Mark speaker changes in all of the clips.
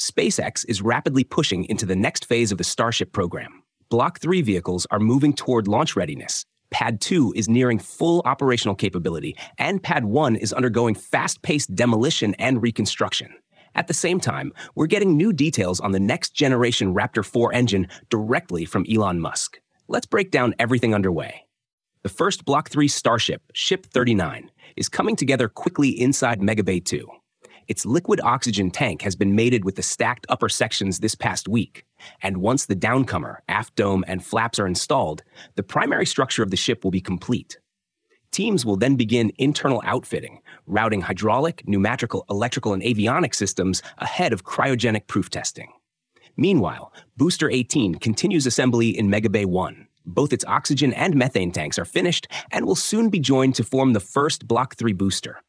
Speaker 1: SpaceX is rapidly pushing into the next phase of the Starship program. Block 3 vehicles are moving toward launch readiness. Pad 2 is nearing full operational capability, and Pad 1 is undergoing fast paced demolition and reconstruction. At the same time, we're getting new details on the next generation Raptor 4 engine directly from Elon Musk. Let's break down everything underway. The first Block 3 Starship, Ship 39, is coming together quickly inside Megabay 2. Its liquid oxygen tank has been mated with the stacked upper sections this past week, and once the downcomer, aft dome, and flaps are installed, the primary structure of the ship will be complete. Teams will then begin internal outfitting, routing hydraulic, pneumatrical, electrical, and avionic systems ahead of cryogenic proof testing. Meanwhile, Booster 18 continues assembly in Megabay 1. Both its oxygen and methane tanks are finished and will soon be joined to form the first Block 3 booster.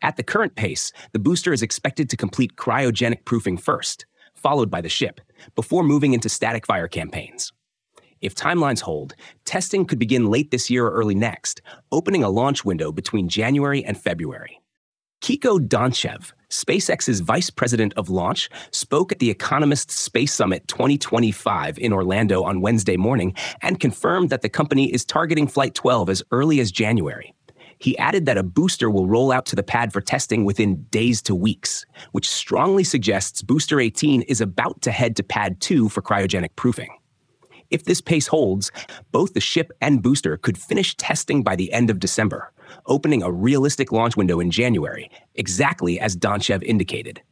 Speaker 1: At the current pace, the booster is expected to complete cryogenic proofing first, followed by the ship, before moving into static fire campaigns. If timelines hold, testing could begin late this year or early next, opening a launch window between January and February. Kiko Dontchev, SpaceX's vice president of launch, spoke at the Economist Space Summit 2025 in Orlando on Wednesday morning and confirmed that the company is targeting Flight 12 as early as January. He added that a booster will roll out to the pad for testing within days to weeks, which strongly suggests Booster 18 is about to head to Pad 2 for cryogenic proofing. If this pace holds, both the ship and booster could finish testing by the end of December, opening a realistic launch window in January, exactly as Dontchev indicated.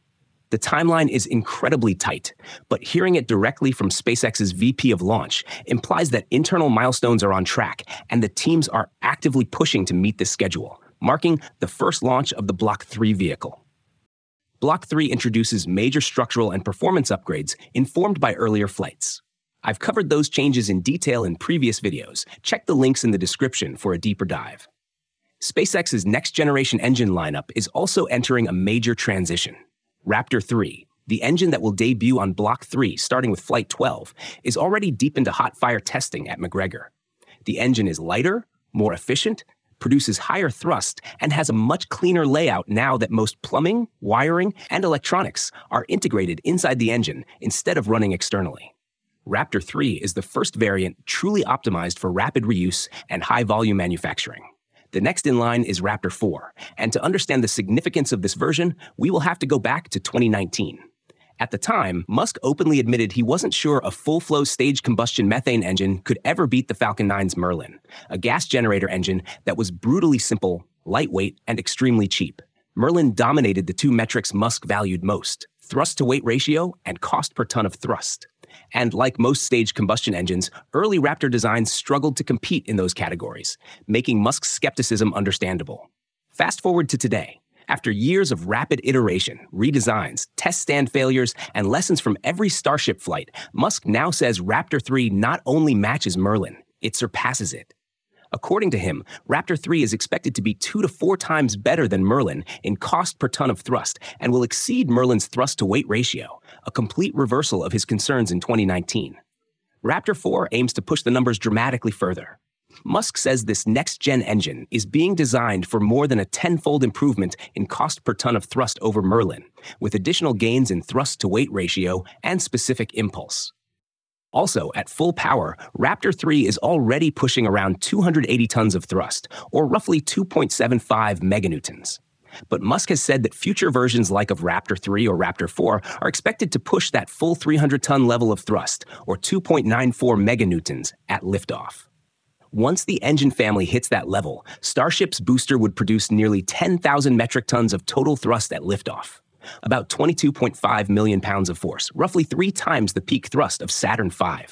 Speaker 1: The timeline is incredibly tight, but hearing it directly from SpaceX's VP of launch implies that internal milestones are on track and the teams are actively pushing to meet this schedule, marking the first launch of the Block 3 vehicle. Block 3 introduces major structural and performance upgrades informed by earlier flights. I've covered those changes in detail in previous videos. Check the links in the description for a deeper dive. SpaceX's next generation engine lineup is also entering a major transition. Raptor 3, the engine that will debut on Block 3 starting with Flight 12, is already deep into hot fire testing at McGregor. The engine is lighter, more efficient, produces higher thrust, and has a much cleaner layout now that most plumbing, wiring, and electronics are integrated inside the engine instead of running externally. Raptor 3 is the first variant truly optimized for rapid reuse and high volume manufacturing. The next in line is Raptor 4, and to understand the significance of this version, we will have to go back to 2019. At the time, Musk openly admitted he wasn't sure a full flow staged combustion methane engine could ever beat the Falcon 9's Merlin, a gas generator engine that was brutally simple, lightweight, and extremely cheap. Merlin dominated the two metrics Musk valued most thrust to weight ratio and cost per ton of thrust. And like most staged combustion engines, early Raptor designs struggled to compete in those categories, making Musk's skepticism understandable. Fast forward to today. After years of rapid iteration, redesigns, test stand failures, and lessons from every Starship flight, Musk now says Raptor 3 not only matches Merlin, it surpasses it. According to him, Raptor 3 is expected to be two to four times better than Merlin in cost per ton of thrust and will exceed Merlin's thrust to weight ratio, a complete reversal of his concerns in 2019. Raptor 4 aims to push the numbers dramatically further. Musk says this next gen engine is being designed for more than a tenfold improvement in cost per ton of thrust over Merlin, with additional gains in thrust to weight ratio and specific impulse. Also, at full power, Raptor 3 is already pushing around 280 tons of thrust, or roughly 2.75 meganewtons. But Musk has said that future versions like of Raptor 3 or Raptor 4 are expected to push that full 300 ton level of thrust, or 2.94 meganewtons, at liftoff. Once the engine family hits that level, Starship's booster would produce nearly 10,000 metric tons of total thrust at liftoff about 22.5 million pounds of force, roughly three times the peak thrust of Saturn V.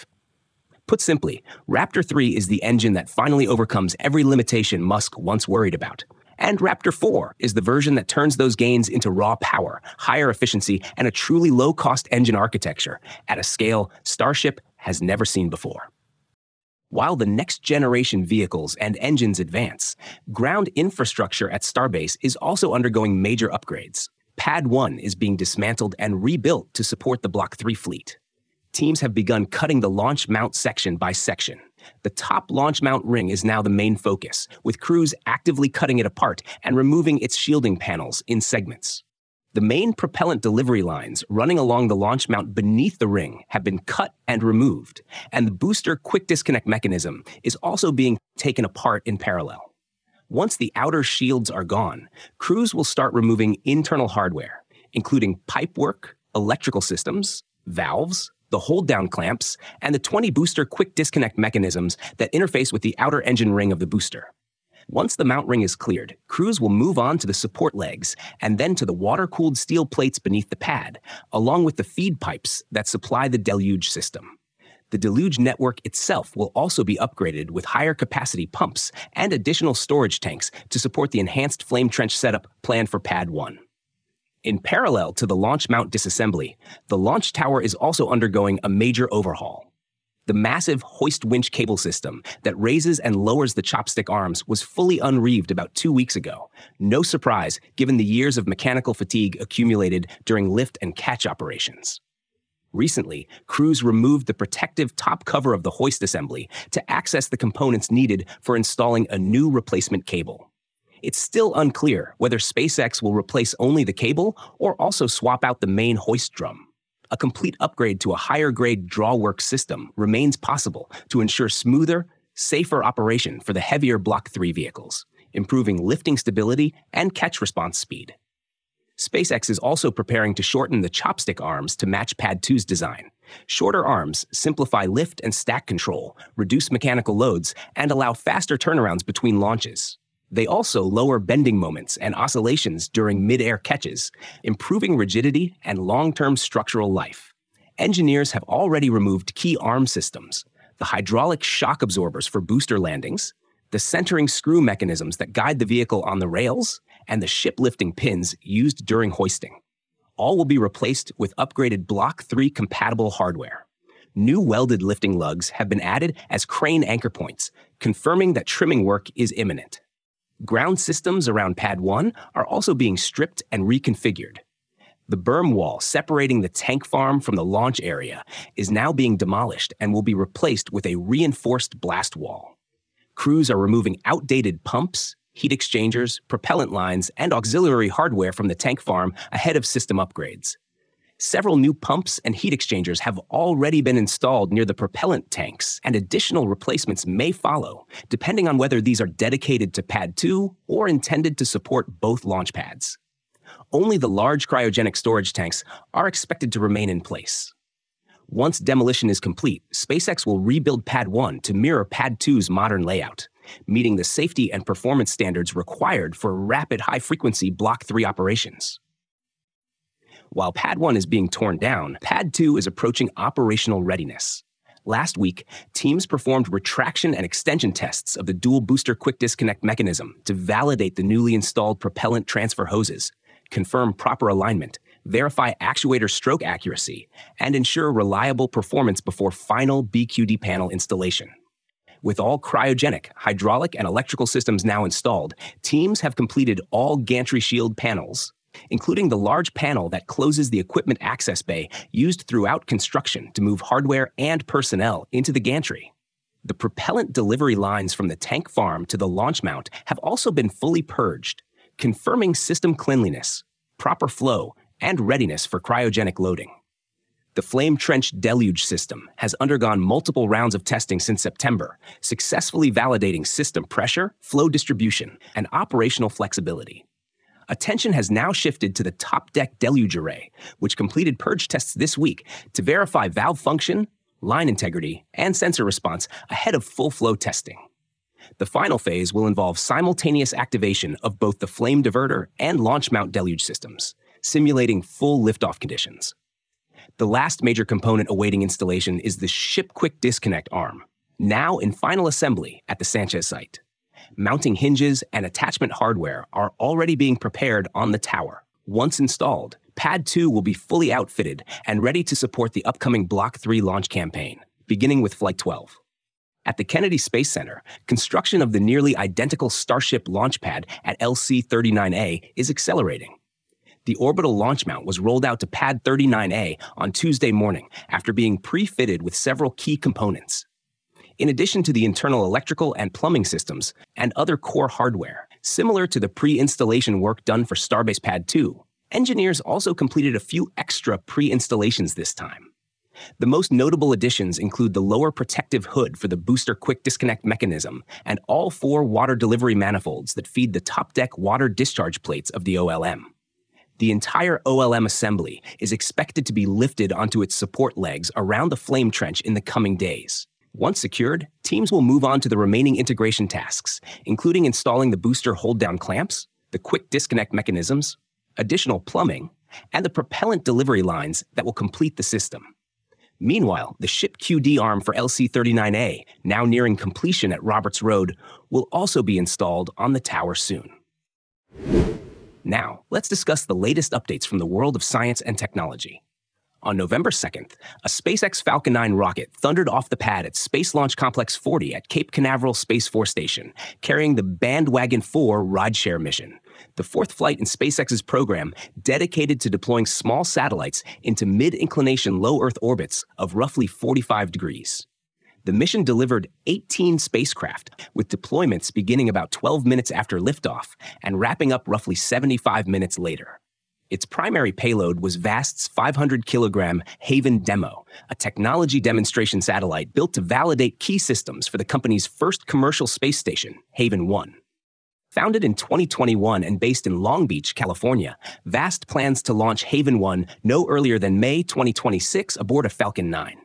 Speaker 1: Put simply, Raptor 3 is the engine that finally overcomes every limitation Musk once worried about. And Raptor 4 is the version that turns those gains into raw power, higher efficiency, and a truly low cost engine architecture at a scale Starship has never seen before. While the next generation vehicles and engines advance, ground infrastructure at Starbase is also undergoing major upgrades. Pad 1 is being dismantled and rebuilt to support the Block 3 fleet. Teams have begun cutting the launch mount section by section. The top launch mount ring is now the main focus, with crews actively cutting it apart and removing its shielding panels in segments. The main propellant delivery lines running along the launch mount beneath the ring have been cut and removed, and the booster quick disconnect mechanism is also being taken apart in parallel. Once the outer shields are gone, crews will start removing internal hardware, including pipework, electrical systems, valves, the hold down clamps, and the 20 booster quick disconnect mechanisms that interface with the outer engine ring of the booster. Once the mount ring is cleared, crews will move on to the support legs and then to the water cooled steel plates beneath the pad, along with the feed pipes that supply the deluge system. The deluge network itself will also be upgraded with higher capacity pumps and additional storage tanks to support the enhanced flame trench setup planned for Pad 1. In parallel to the launch mount disassembly, the launch tower is also undergoing a major overhaul. The massive hoist winch cable system that raises and lowers the chopstick arms was fully unreeved about two weeks ago. No surprise, given the years of mechanical fatigue accumulated during lift and catch operations. Recently, crews removed the protective top cover of the hoist assembly to access the components needed for installing a new replacement cable. It's still unclear whether SpaceX will replace only the cable or also swap out the main hoist drum a complete upgrade to a higher grade drawwork system remains possible to ensure smoother, safer operation for the heavier Block 3 vehicles, improving lifting stability and catch response speed. SpaceX is also preparing to shorten the chopstick arms to match Pad 2's design. Shorter arms simplify lift and stack control, reduce mechanical loads, and allow faster turnarounds between launches. They also lower bending moments and oscillations during mid-air catches, improving rigidity and long-term structural life. Engineers have already removed key arm systems, the hydraulic shock absorbers for booster landings, the centering screw mechanisms that guide the vehicle on the rails, and the ship lifting pins used during hoisting. All will be replaced with upgraded Block 3 compatible hardware. New welded lifting lugs have been added as crane anchor points, confirming that trimming work is imminent. Ground systems around Pad 1 are also being stripped and reconfigured. The berm wall separating the tank farm from the launch area is now being demolished and will be replaced with a reinforced blast wall. Crews are removing outdated pumps, heat exchangers, propellant lines, and auxiliary hardware from the tank farm ahead of system upgrades. Several new pumps and heat exchangers have already been installed near the propellant tanks, and additional replacements may follow, depending on whether these are dedicated to Pad 2 or intended to support both launch pads. Only the large cryogenic storage tanks are expected to remain in place. Once demolition is complete, SpaceX will rebuild Pad 1 to mirror Pad 2's modern layout, meeting the safety and performance standards required for rapid high frequency Block 3 operations. While Pad 1 is being torn down, Pad 2 is approaching operational readiness. Last week, teams performed retraction and extension tests of the dual booster quick disconnect mechanism to validate the newly installed propellant transfer hoses, confirm proper alignment, verify actuator stroke accuracy, and ensure reliable performance before final BQD panel installation. With all cryogenic, hydraulic, and electrical systems now installed, teams have completed all gantry shield panels, including the large panel that closes the equipment access bay used throughout construction to move hardware and personnel into the gantry. The propellant delivery lines from the tank farm to the launch mount have also been fully purged, confirming system cleanliness, proper flow, and readiness for cryogenic loading. The Flame Trench Deluge system has undergone multiple rounds of testing since September, successfully validating system pressure, flow distribution, and operational flexibility attention has now shifted to the top deck deluge array, which completed purge tests this week to verify valve function, line integrity, and sensor response ahead of full flow testing. The final phase will involve simultaneous activation of both the flame diverter and launch mount deluge systems, simulating full liftoff conditions. The last major component awaiting installation is the Ship Quick Disconnect arm, now in final assembly at the Sanchez site mounting hinges, and attachment hardware are already being prepared on the tower. Once installed, Pad 2 will be fully outfitted and ready to support the upcoming Block 3 launch campaign, beginning with Flight 12. At the Kennedy Space Center, construction of the nearly identical Starship launch pad at LC 39A is accelerating. The orbital launch mount was rolled out to Pad 39A on Tuesday morning after being pre fitted with several key components in addition to the internal electrical and plumbing systems and other core hardware, similar to the pre installation work done for Starbase Pad 2. engineers also completed a few extra pre installations this time. The most notable additions include the lower protective hood for the booster quick disconnect mechanism and all four water delivery manifolds that feed the top deck water discharge plates of the OLM. The entire OLM assembly is expected to be lifted onto its support legs around the flame trench in the coming days. Once secured, teams will move on to the remaining integration tasks, including installing the booster hold down clamps, the quick disconnect mechanisms, additional plumbing, and the propellant delivery lines that will complete the system. Meanwhile, the ship QD arm for LC 39A, now nearing completion at Roberts Road, will also be installed on the tower soon. Now, let's discuss the latest updates from the world of science and technology. On November 2nd, a SpaceX Falcon 9 rocket thundered off the pad at Space Launch Complex 40 at Cape Canaveral Space Force Station, carrying the Bandwagon 4 rideshare mission, the fourth flight in SpaceX's program dedicated to deploying small satellites into mid inclination low Earth orbits of roughly 45 degrees. The mission delivered 18 spacecraft, with deployments beginning about 12 minutes after liftoff and wrapping up roughly 75 minutes later. Its primary payload was VAST's 500 kilogram Haven Demo, a technology demonstration satellite built to validate key systems for the company's first commercial space station, Haven 1. Founded in 2021 and based in Long Beach, California, VAST plans to launch Haven 1 no earlier than May 2026 aboard a Falcon 9.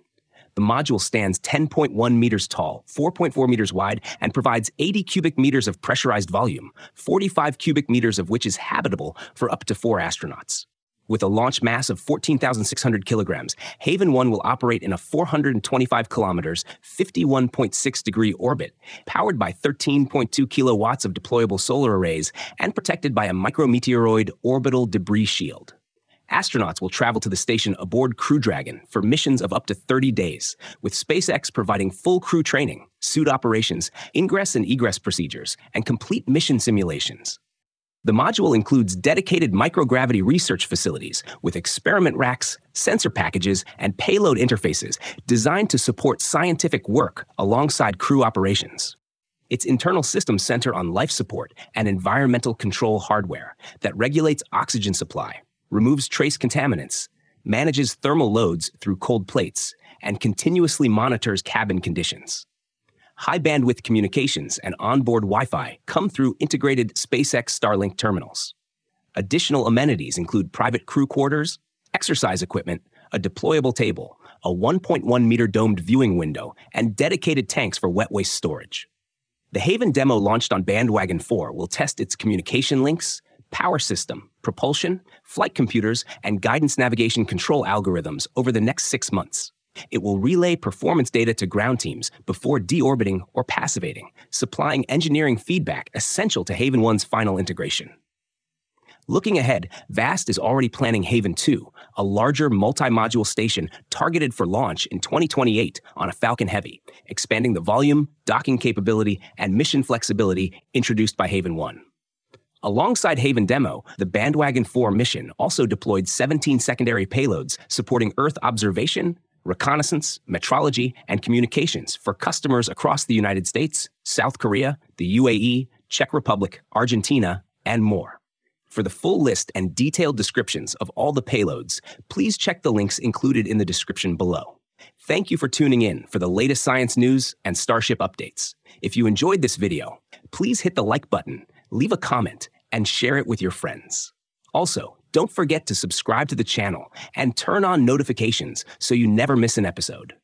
Speaker 1: The module stands 10.1 meters tall, 4.4 meters wide, and provides 80 cubic meters of pressurized volume, 45 cubic meters of which is habitable for up to four astronauts. With a launch mass of 14,600 kilograms, Haven 1 will operate in a 425 kilometers, 51.6 degree orbit, powered by 13.2 kilowatts of deployable solar arrays and protected by a micrometeoroid orbital debris shield. Astronauts will travel to the station aboard Crew Dragon for missions of up to 30 days, with SpaceX providing full crew training, suit operations, ingress and egress procedures, and complete mission simulations. The module includes dedicated microgravity research facilities with experiment racks, sensor packages, and payload interfaces designed to support scientific work alongside crew operations. Its internal systems center on life support and environmental control hardware that regulates oxygen supply, removes trace contaminants, manages thermal loads through cold plates, and continuously monitors cabin conditions. High bandwidth communications and onboard Wi Fi come through integrated SpaceX Starlink terminals. Additional amenities include private crew quarters, exercise equipment, a deployable table, a 1.1 meter domed viewing window, and dedicated tanks for wet waste storage. The Haven demo launched on Bandwagon 4 will test its communication links, power system, propulsion, flight computers, and guidance navigation control algorithms over the next six months. It will relay performance data to ground teams before deorbiting or passivating, supplying engineering feedback essential to Haven 1's final integration. Looking ahead, VAST is already planning Haven 2, a larger multi module station targeted for launch in 2028 on a Falcon Heavy, expanding the volume, docking capability, and mission flexibility introduced by Haven 1. Alongside Haven Demo, the Bandwagon 4 mission also deployed 17 secondary payloads supporting Earth observation, reconnaissance, metrology, and communications for customers across the United States, South Korea, the UAE, Czech Republic, Argentina, and more. For the full list and detailed descriptions of all the payloads, please check the links included in the description below. Thank you for tuning in for the latest science news and Starship updates. If you enjoyed this video, please hit the like button leave a comment, and share it with your friends. Also, don't forget to subscribe to the channel and turn on notifications so you never miss an episode.